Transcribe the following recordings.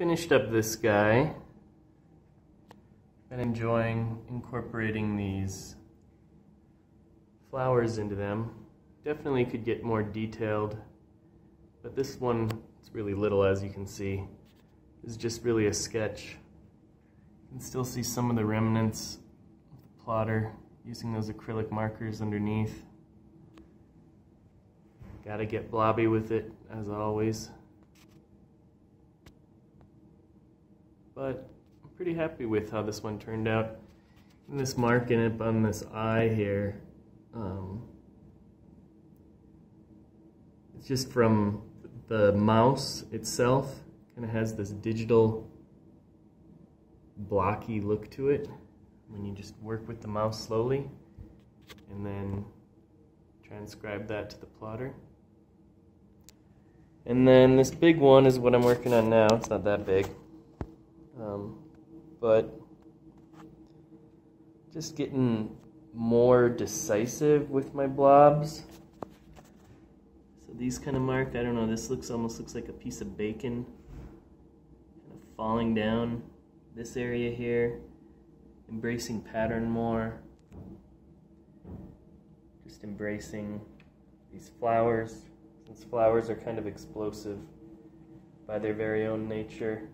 finished up this guy. Been enjoying incorporating these flowers into them. Definitely could get more detailed, but this one, it's really little as you can see, is just really a sketch. You can still see some of the remnants of the plotter using those acrylic markers underneath. Gotta get blobby with it, as always. But I'm pretty happy with how this one turned out. And this mark in it on this eye here, um, it's just from the mouse itself. Kind of has this digital blocky look to it when you just work with the mouse slowly and then transcribe that to the plotter. And then this big one is what I'm working on now. It's not that big. Um, but just getting more decisive with my blobs. So these kind of marked, I don't know, this looks almost looks like a piece of bacon kind of falling down this area here, embracing pattern more, just embracing these flowers, since flowers are kind of explosive by their very own nature.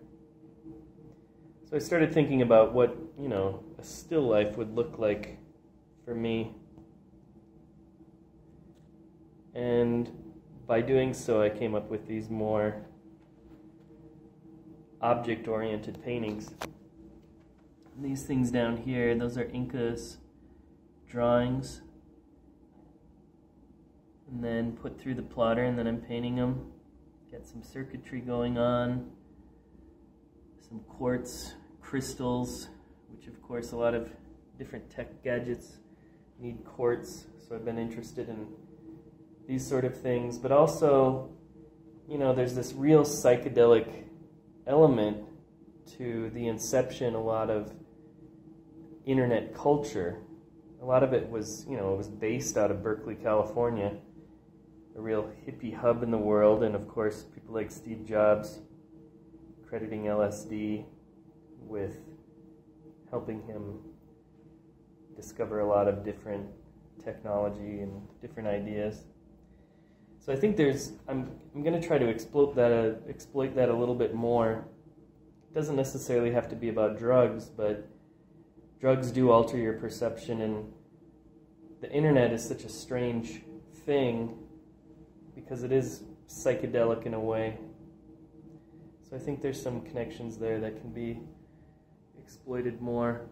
So I started thinking about what, you know, a still life would look like for me. And by doing so, I came up with these more object-oriented paintings. These things down here, those are Inca's drawings. And then put through the plotter and then I'm painting them. Get some circuitry going on some quartz crystals, which of course a lot of different tech gadgets need quartz, so I've been interested in these sort of things. But also, you know, there's this real psychedelic element to the inception, a lot of internet culture. A lot of it was, you know, it was based out of Berkeley, California, a real hippie hub in the world, and of course, people like Steve Jobs crediting LSD with helping him discover a lot of different technology and different ideas. So I think there's I'm I'm going to try to exploit that uh, exploit that a little bit more. It doesn't necessarily have to be about drugs, but drugs do alter your perception and the internet is such a strange thing because it is psychedelic in a way. So I think there's some connections there that can be exploited more.